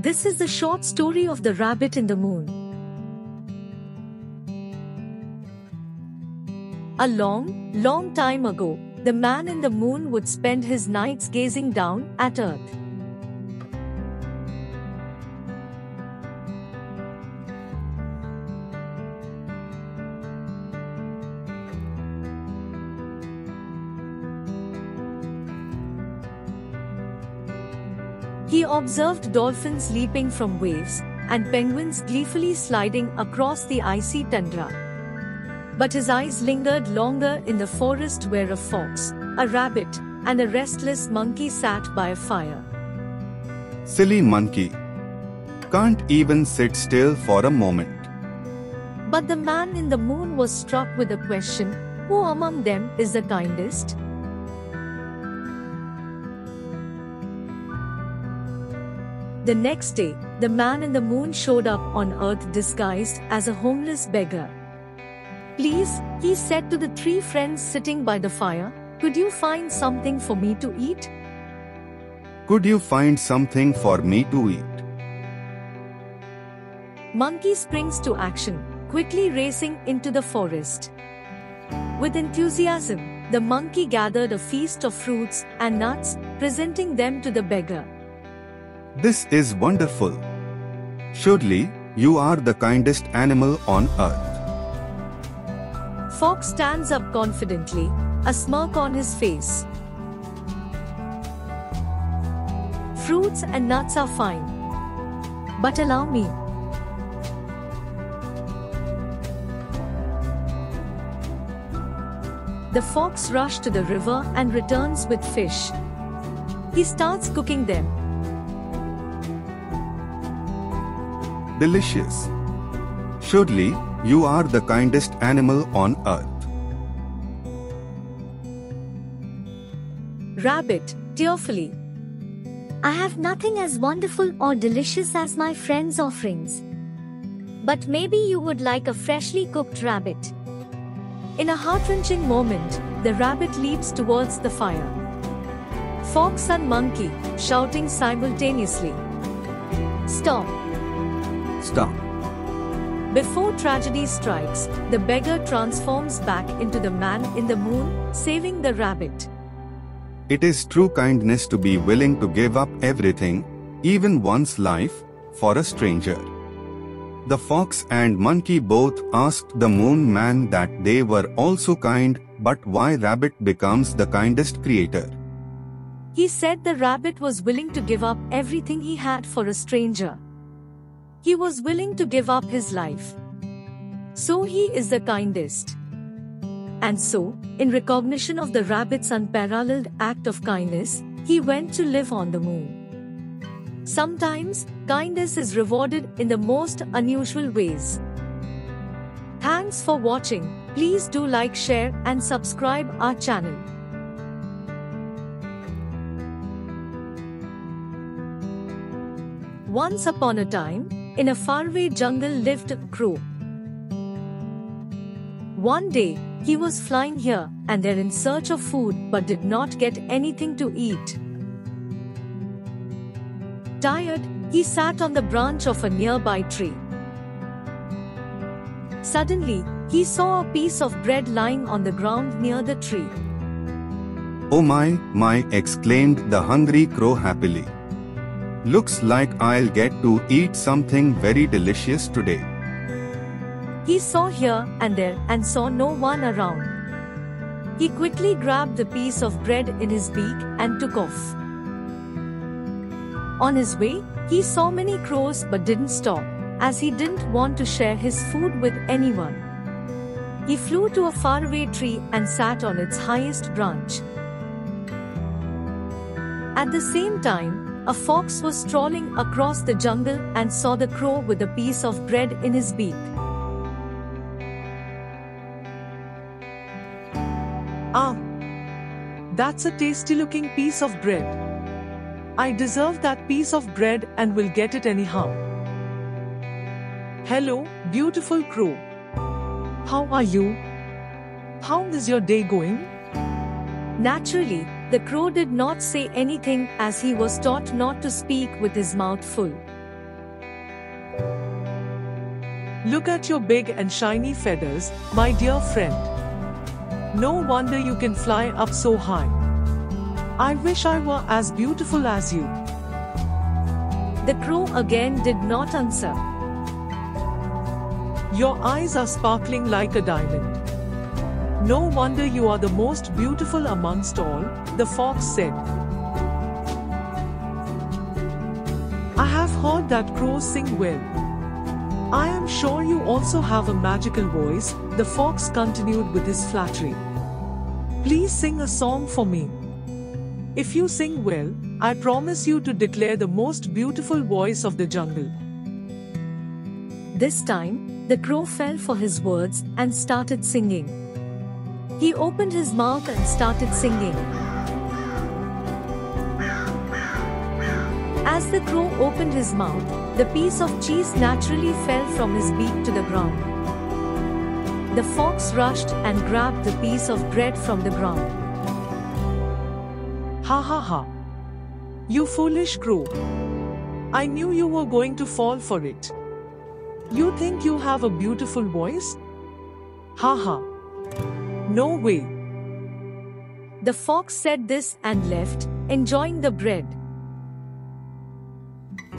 This is the short story of the rabbit in the moon. A long, long time ago, the man in the moon would spend his nights gazing down at earth. He observed dolphins leaping from waves and penguins gleefully sliding across the icy tundra. But his eyes lingered longer in the forest where a fox, a rabbit, and a restless monkey sat by a fire. Silly monkey. Can't even sit still for a moment. But the man in the moon was struck with a question Who among them is the kindest? The next day, the man in the moon showed up on earth disguised as a homeless beggar. Please, he said to the three friends sitting by the fire, could you find something for me to eat? Could you find something for me to eat? Monkey springs to action, quickly racing into the forest. With enthusiasm, the monkey gathered a feast of fruits and nuts, presenting them to the beggar. This is wonderful. Surely, you are the kindest animal on earth. Fox stands up confidently, a smirk on his face. Fruits and nuts are fine. But allow me. The fox rushes to the river and returns with fish. He starts cooking them. Delicious. Surely, you are the kindest animal on earth. Rabbit, tearfully. I have nothing as wonderful or delicious as my friends' offerings. But maybe you would like a freshly cooked rabbit. In a heart-wrenching moment, the rabbit leaps towards the fire. Fox and monkey, shouting simultaneously. Stop! Stop. Before tragedy strikes, the beggar transforms back into the man in the moon, saving the rabbit. It is true kindness to be willing to give up everything, even one's life, for a stranger. The fox and monkey both asked the moon man that they were also kind, but why rabbit becomes the kindest creator? He said the rabbit was willing to give up everything he had for a stranger. He was willing to give up his life. So he is the kindest. And so, in recognition of the rabbit's unparalleled act of kindness, he went to live on the moon. Sometimes, kindness is rewarded in the most unusual ways. Thanks for watching. Please do like, share, and subscribe our channel. Once upon a time, in a faraway jungle lived a crow. One day, he was flying here and there in search of food but did not get anything to eat. Tired, he sat on the branch of a nearby tree. Suddenly, he saw a piece of bread lying on the ground near the tree. Oh my, my, exclaimed the hungry crow happily. Looks like I'll get to eat something very delicious today. He saw here and there and saw no one around. He quickly grabbed the piece of bread in his beak and took off. On his way, he saw many crows but didn't stop, as he didn't want to share his food with anyone. He flew to a faraway tree and sat on its highest branch. At the same time, a fox was strolling across the jungle and saw the crow with a piece of bread in his beak. Ah, that's a tasty looking piece of bread. I deserve that piece of bread and will get it anyhow. Hello, beautiful crow. How are you? How is your day going? Naturally, the crow did not say anything as he was taught not to speak with his mouth full. Look at your big and shiny feathers, my dear friend. No wonder you can fly up so high. I wish I were as beautiful as you. The crow again did not answer. Your eyes are sparkling like a diamond. No wonder you are the most beautiful amongst all, the fox said. I have heard that crows sing well. I am sure you also have a magical voice, the fox continued with his flattery. Please sing a song for me. If you sing well, I promise you to declare the most beautiful voice of the jungle. This time, the crow fell for his words and started singing. He opened his mouth and started singing. As the crow opened his mouth, the piece of cheese naturally fell from his beak to the ground. The fox rushed and grabbed the piece of bread from the ground. Ha ha ha. You foolish crow. I knew you were going to fall for it. You think you have a beautiful voice? Ha ha. No way. The fox said this and left, enjoying the bread.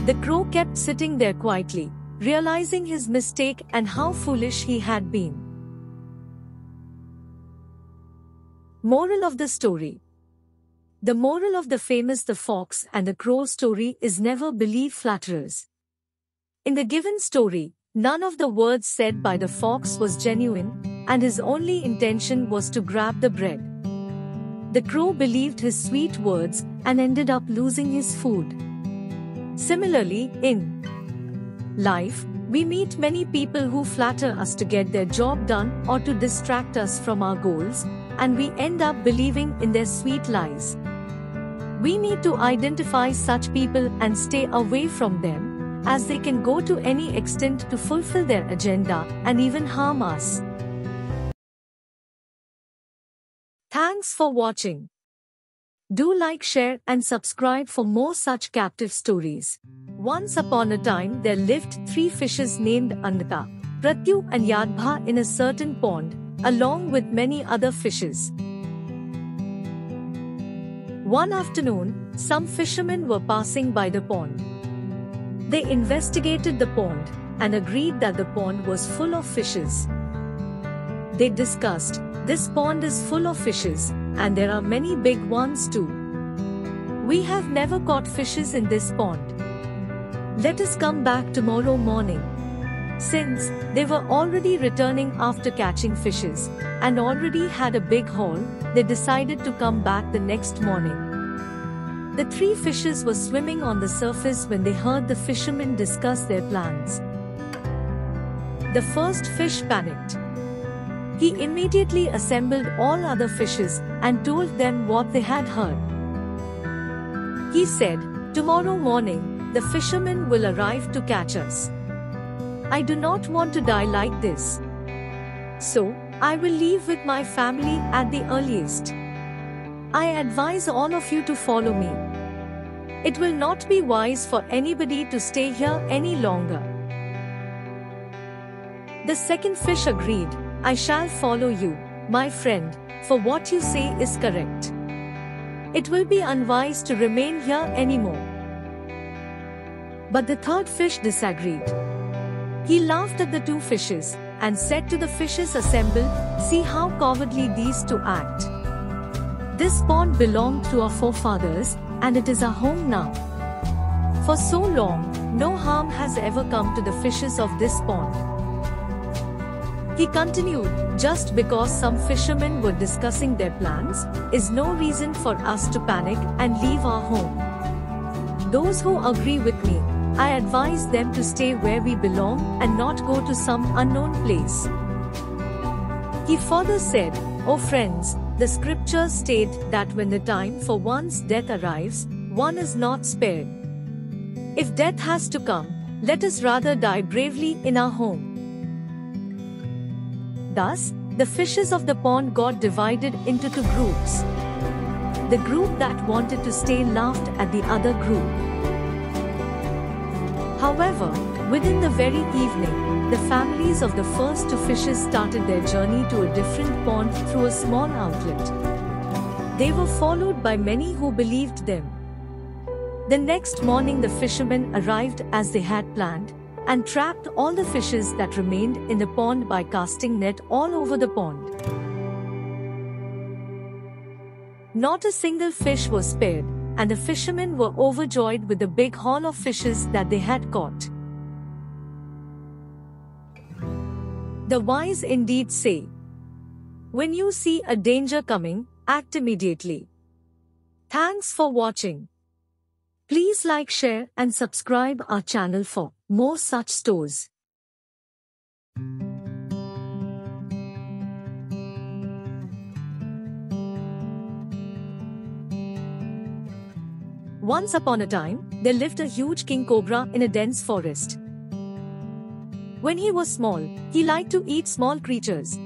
The crow kept sitting there quietly, realizing his mistake and how foolish he had been. Moral of the story The moral of the famous The Fox and the Crow story is never believe flatterers. In the given story, none of the words said by the fox was genuine, and his only intention was to grab the bread. The crow believed his sweet words and ended up losing his food. Similarly, in life, we meet many people who flatter us to get their job done or to distract us from our goals, and we end up believing in their sweet lies. We need to identify such people and stay away from them, as they can go to any extent to fulfill their agenda and even harm us. Thanks for watching. Do like, share, and subscribe for more such captive stories. Once upon a time, there lived three fishes named Andhaka, Pratyu, and Yadbha in a certain pond, along with many other fishes. One afternoon, some fishermen were passing by the pond. They investigated the pond and agreed that the pond was full of fishes. They discussed, this pond is full of fishes, and there are many big ones too. We have never caught fishes in this pond. Let us come back tomorrow morning. Since they were already returning after catching fishes and already had a big haul, they decided to come back the next morning. The three fishes were swimming on the surface when they heard the fishermen discuss their plans. The first fish panicked. He immediately assembled all other fishes and told them what they had heard. He said, Tomorrow morning, the fishermen will arrive to catch us. I do not want to die like this. So, I will leave with my family at the earliest. I advise all of you to follow me. It will not be wise for anybody to stay here any longer. The second fish agreed, I shall follow you, my friend, for what you say is correct. It will be unwise to remain here anymore. But the third fish disagreed. He laughed at the two fishes and said to the fishes assembled, See how cowardly these two act. This pond belonged to our forefathers, and it is our home now. For so long, no harm has ever come to the fishes of this pond. He continued, just because some fishermen were discussing their plans, is no reason for us to panic and leave our home. Those who agree with me, I advise them to stay where we belong and not go to some unknown place. He further said, O friends, the scriptures state that when the time for one's death arrives, one is not spared. If death has to come, let us rather die bravely in our home. Thus, the fishes of the pond got divided into two groups. The group that wanted to stay laughed at the other group. However, Within the very evening, the families of the first two fishes started their journey to a different pond through a small outlet. They were followed by many who believed them. The next morning, the fishermen arrived as they had planned and trapped all the fishes that remained in the pond by casting net all over the pond. Not a single fish was spared, and the fishermen were overjoyed with the big haul of fishes that they had caught. The wise indeed say, When you see a danger coming, act immediately. Thanks for watching. Please like, share and subscribe our channel for more such stores. Once upon a time, there lived a huge king cobra in a dense forest. When he was small, he liked to eat small creatures.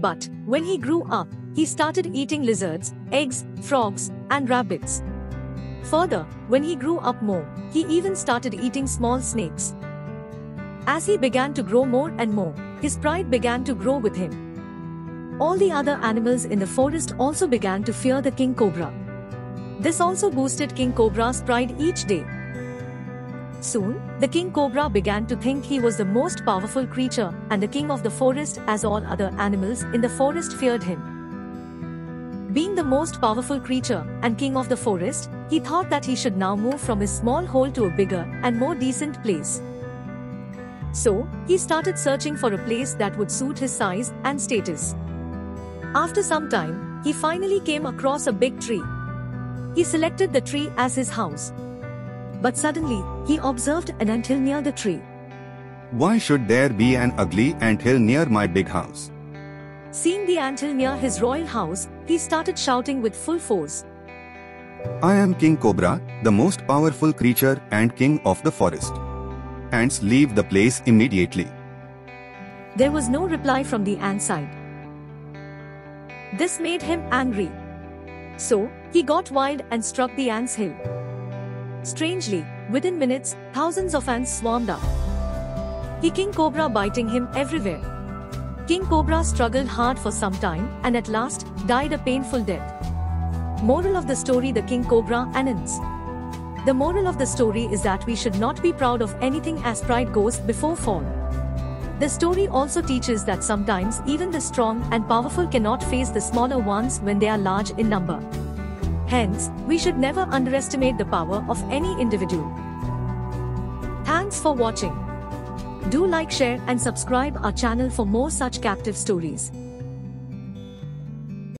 But, when he grew up, he started eating lizards, eggs, frogs, and rabbits. Further, when he grew up more, he even started eating small snakes. As he began to grow more and more, his pride began to grow with him. All the other animals in the forest also began to fear the king cobra. This also boosted King Cobra's pride each day. Soon, the king cobra began to think he was the most powerful creature and the king of the forest as all other animals in the forest feared him. Being the most powerful creature and king of the forest, he thought that he should now move from his small hole to a bigger and more decent place. So, he started searching for a place that would suit his size and status. After some time, he finally came across a big tree. He selected the tree as his house. But suddenly, he observed an anthill near the tree. Why should there be an ugly anthill near my big house? Seeing the anthill near his royal house, he started shouting with full force. I am King Cobra, the most powerful creature and king of the forest. Ants leave the place immediately. There was no reply from the ant side. This made him angry. So, he got wild and struck the ant's hill. Strangely, within minutes, thousands of ants swarmed up. The king cobra biting him everywhere. King Cobra struggled hard for some time and at last died a painful death. Moral of the story The King Cobra ants. The moral of the story is that we should not be proud of anything as pride goes before fall. The story also teaches that sometimes even the strong and powerful cannot face the smaller ones when they are large in number. Hence, we should never underestimate the power of any individual. Thanks for watching. Do like, share and subscribe our channel for more such captive stories.